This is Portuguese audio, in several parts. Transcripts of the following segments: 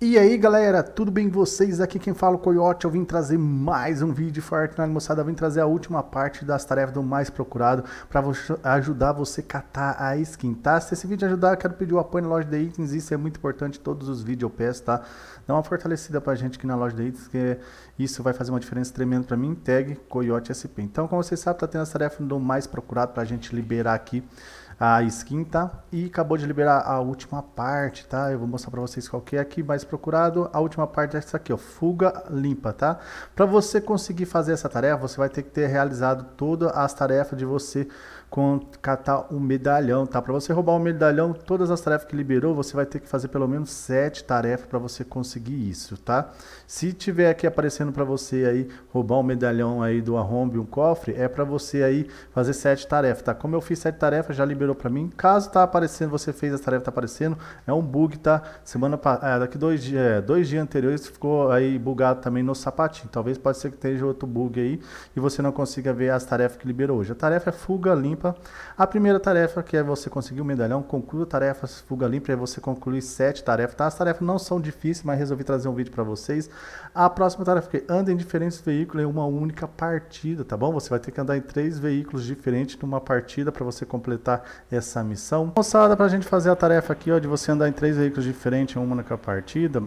E aí galera, tudo bem com vocês? Aqui quem fala é o Coyote, eu vim trazer mais um vídeo de Fortnite, moçada, eu vim trazer a última parte das tarefas do mais procurado para ajudar você a catar a skin, tá? Se esse vídeo ajudar, eu quero pedir o apoio na loja de itens, isso é muito importante, todos os vídeos eu peço, tá? Dá uma fortalecida pra gente aqui na loja de itens, que isso vai fazer uma diferença tremenda para mim, tag Coyote SP. Então, como vocês sabem, tá tendo as tarefas do mais procurado pra gente liberar aqui a skin, tá? E acabou de liberar a última parte, tá? Eu vou mostrar para vocês qual que é aqui mais procurado. A última parte é essa aqui, ó, fuga limpa, tá? Para você conseguir fazer essa tarefa, você vai ter que ter realizado todas as tarefas de você catar o medalhão, tá? Para você roubar o medalhão, todas as tarefas que liberou, você vai ter que fazer pelo menos sete tarefas para você conseguir isso, tá? Se tiver aqui aparecendo para você aí roubar um medalhão aí do arrombe um cofre, é para você aí fazer sete tarefas, tá? Como eu fiz sete tarefas, já liberou para mim. Caso tá aparecendo, você fez as tarefas, tá aparecendo, é um bug, tá? Semana é, daqui dois dias, é, dois dias anteriores ficou aí bugado também no sapatinho. Talvez pode ser que esteja outro bug aí e você não consiga ver as tarefas que liberou hoje. A tarefa é fuga limpa limpa. A primeira tarefa, que é você conseguir o medalhão, conclua tarefas fuga limpa, é você concluir sete tarefas, tá? As tarefas não são difíceis, mas resolvi trazer um vídeo para vocês. A próxima tarefa, que anda em diferentes veículos em uma única partida, tá bom? Você vai ter que andar em três veículos diferentes numa partida para você completar essa missão. Moçada, para a gente fazer a tarefa aqui, ó, de você andar em três veículos diferentes em uma única partida,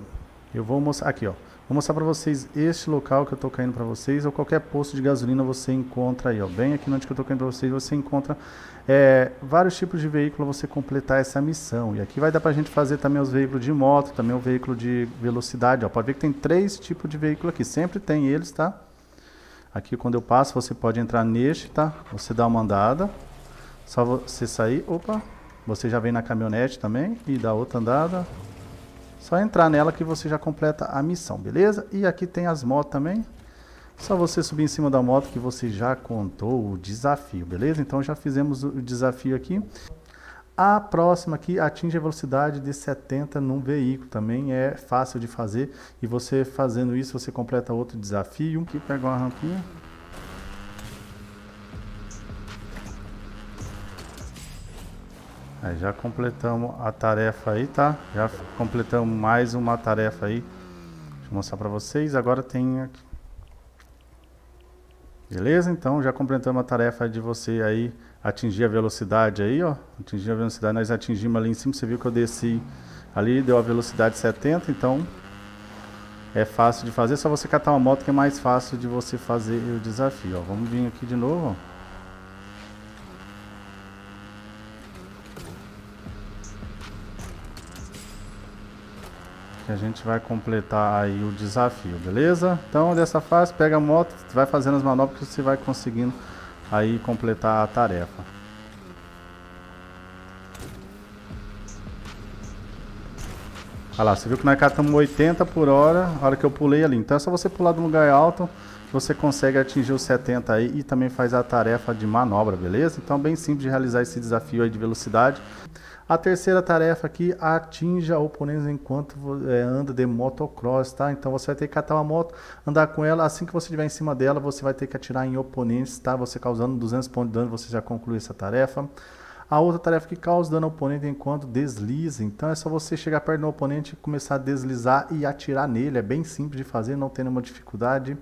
eu vou mostrar aqui, ó. Vou mostrar para vocês este local que eu estou caindo para vocês, ou qualquer posto de gasolina você encontra aí, ó. Bem aqui onde eu estou caindo para vocês, você encontra é, vários tipos de veículo você completar essa missão. E aqui vai dar para a gente fazer também os veículos de moto, também o veículo de velocidade, ó. Pode ver que tem três tipos de veículo aqui, sempre tem eles, tá? Aqui quando eu passo, você pode entrar neste, tá? Você dá uma andada, só você sair, opa, você já vem na caminhonete também e dá outra andada, só entrar nela que você já completa a missão, beleza? E aqui tem as motos também. Só você subir em cima da moto que você já contou o desafio, beleza? Então já fizemos o desafio aqui. A próxima aqui atinge a velocidade de 70 num veículo, também é fácil de fazer. E você fazendo isso, você completa outro desafio. Aqui pega uma rampinha. Aí já completamos a tarefa aí, tá? Já completamos mais uma tarefa aí. Deixa eu mostrar para vocês. Agora tem aqui. Beleza? Então já completamos a tarefa de você aí atingir a velocidade aí, ó. Atingir a velocidade, nós atingimos ali em cima, você viu que eu desci ali, deu a velocidade 70, então é fácil de fazer, só você catar uma moto que é mais fácil de você fazer o desafio, ó. Vamos vir aqui de novo, ó. Que a gente vai completar aí o desafio, beleza? Então dessa fase, pega a moto, vai fazendo as manobras que você vai conseguindo aí completar a tarefa. Olha lá, você viu que nós catamos 80 por hora, a hora que eu pulei ali. Então é só você pular de um lugar alto, você consegue atingir os 70 aí e também faz a tarefa de manobra, beleza? Então bem simples de realizar esse desafio aí de velocidade. A terceira tarefa aqui, atinja oponentes enquanto é, anda de motocross, tá? Então você vai ter que catar uma moto, andar com ela, assim que você estiver em cima dela, você vai ter que atirar em oponentes, tá? Você causando 200 pontos de dano, você já conclui essa tarefa. A outra tarefa que causa dano ao oponente enquanto desliza. Então é só você chegar perto do oponente, começar a deslizar e atirar nele. É bem simples de fazer, não tem nenhuma dificuldade.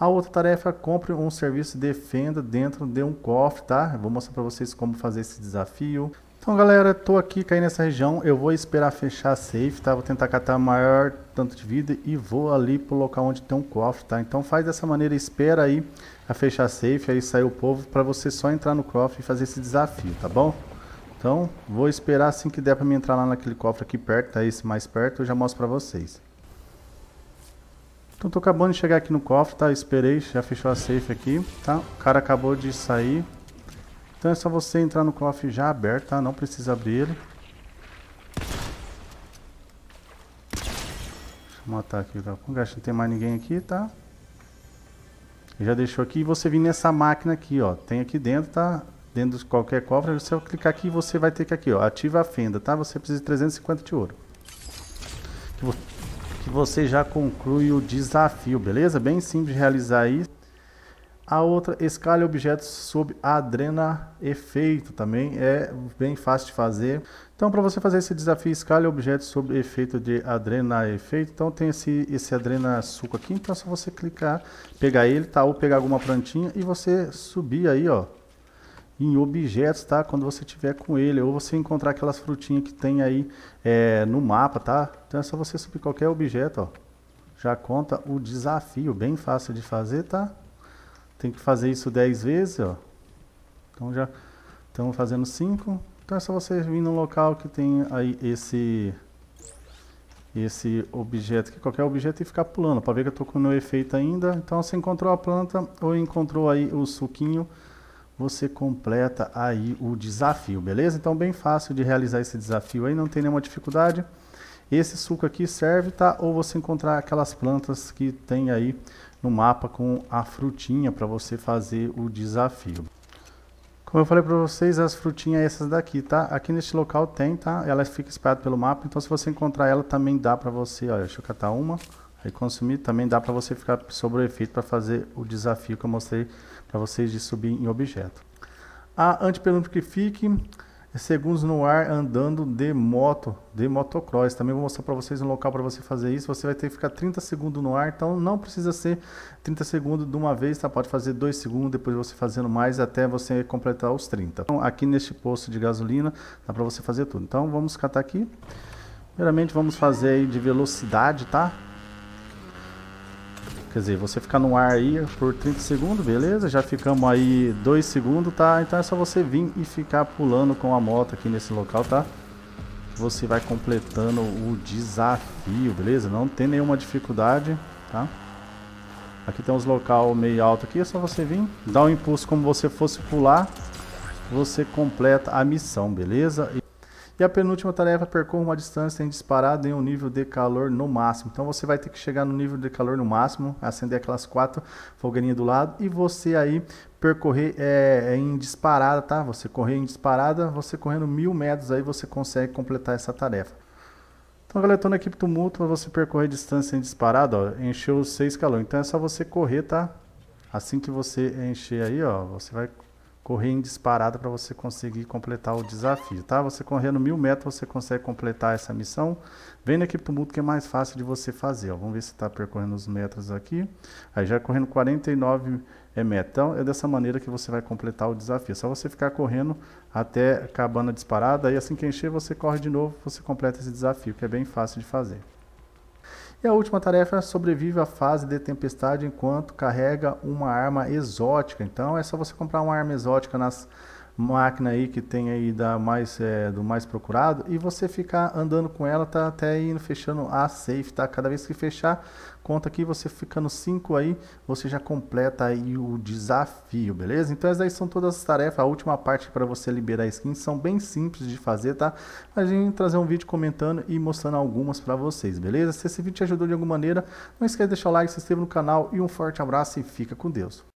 A outra tarefa é compre um serviço de defenda dentro de um cofre, tá? Eu vou mostrar para vocês como fazer esse desafio. Então galera, tô aqui caí nessa região, eu vou esperar fechar a safe, tá? Vou tentar catar maior tanto de vida e vou ali pro local onde tem um cofre, tá? Então faz dessa maneira, espera aí a fechar a safe, aí sair o povo para você só entrar no cofre e fazer esse desafio, tá bom? Então vou esperar assim que der para me entrar lá naquele cofre aqui perto, tá? Esse mais perto, eu já mostro para vocês. Então tô acabando de chegar aqui no cofre, tá? Esperei, já fechou a safe aqui, tá? O cara acabou de sair, então é só você entrar no cofre já aberto, tá? Não precisa abrir ele. Deixa eu matar aqui que não tem mais ninguém aqui, tá? Já deixou aqui e você vir nessa máquina aqui, ó. Tem aqui dentro, tá? Dentro de qualquer cofre, você vai clicar aqui você vai ter que aqui, ó. Ativa a fenda, tá? Você precisa de 350 de ouro. Que você já conclui o desafio, beleza? Bem simples de realizar isso. A outra, escale objetos sob adrena efeito, também é bem fácil de fazer. Então, para você fazer esse desafio, escale objetos sob efeito de adrena efeito. Então, tem esse, esse adrena suco aqui. Então, é só você clicar, pegar ele, tá? Ou pegar alguma plantinha e você subir aí, ó, em objetos, tá? Quando você tiver com ele, ou você encontrar aquelas frutinhas que tem aí é, no mapa, tá? Então, é só você subir qualquer objeto, ó. Já conta o desafio, bem fácil de fazer, tá? Tem que fazer isso 10 vezes, ó. Então já estamos fazendo 5. Então é só você vir no local que tem aí esse esse objeto qualquer objeto e ficar pulando, para ver que eu estou com o meu efeito ainda. Então você encontrou a planta ou encontrou aí o suquinho, você completa aí o desafio, beleza? Então bem fácil de realizar esse desafio aí, não tem nenhuma dificuldade. Esse suco aqui serve, tá? Ou você encontrar aquelas plantas que tem aí no mapa com a frutinha para você fazer o desafio. Como eu falei para vocês, as frutinhas essas daqui, tá? Aqui neste local tem, tá? Ela fica espalhada pelo mapa, então se você encontrar ela também dá para você, olha, deixa eu catar uma, aí consumir, também dá para você ficar sobre o efeito para fazer o desafio que eu mostrei para vocês de subir em objeto. A antipelutrifique segundos no ar andando de moto, de motocross. Também vou mostrar para vocês um local para você fazer isso. Você vai ter que ficar 30 segundos no ar, então não precisa ser 30 segundos de uma vez, tá? Pode fazer 2 segundos, depois você fazendo mais até você completar os 30. Então, aqui neste posto de gasolina, dá para você fazer tudo. Então, vamos catar aqui. Primeiramente, vamos fazer aí de velocidade, tá? Quer dizer, você ficar no ar aí por 30 segundos, beleza? Já ficamos aí 2 segundos, tá? Então é só você vir e ficar pulando com a moto aqui nesse local, tá? Você vai completando o desafio, beleza? Não tem nenhuma dificuldade, tá? Aqui tem uns local meio alto aqui, é só você vir, dar um impulso como você fosse pular, você completa a missão, beleza? E a penúltima tarefa, percorra uma distância em disparado em um nível de calor no máximo. Então você vai ter que chegar no nível de calor no máximo, acender aquelas quatro fogueirinhas do lado e você aí percorrer é, em disparada, tá? Você correr em disparada, você correndo mil metros aí você consegue completar essa tarefa. Então, galera, estou na equipe tumulto para você percorrer distância em disparada, ó, encheu os 6 calor. Então é só você correr, tá? Assim que você encher aí, ó, você vai correr em disparada para você conseguir completar o desafio, tá? Você correndo mil metros você consegue completar essa missão. Vem na equipe tumulto que é mais fácil de você fazer, ó. Vamos ver se está percorrendo os metros aqui. Aí já correndo 49 é metros. Então é dessa maneira que você vai completar o desafio. É só você ficar correndo até acabando a disparada. Aí assim que encher você corre de novo, você completa esse desafio, que é bem fácil de fazer. E a última tarefa é sobrevive à fase de tempestade enquanto carrega uma arma exótica. Então é só você comprar uma arma exótica nas máquinas aí que tem aí da mais, é, do mais procurado e você ficar andando com ela tá até indo fechando a safe, tá? Cada vez que fechar, conta aqui, você ficando 5 aí, você já completa aí o desafio, beleza? Então essas aí são todas as tarefas, a última parte para você liberar skins, são bem simples de fazer, tá? A gente trazer um vídeo comentando e mostrando algumas para vocês, beleza? Se esse vídeo te ajudou de alguma maneira, não esqueça de deixar o like, se inscreva no canal e um forte abraço e fica com Deus.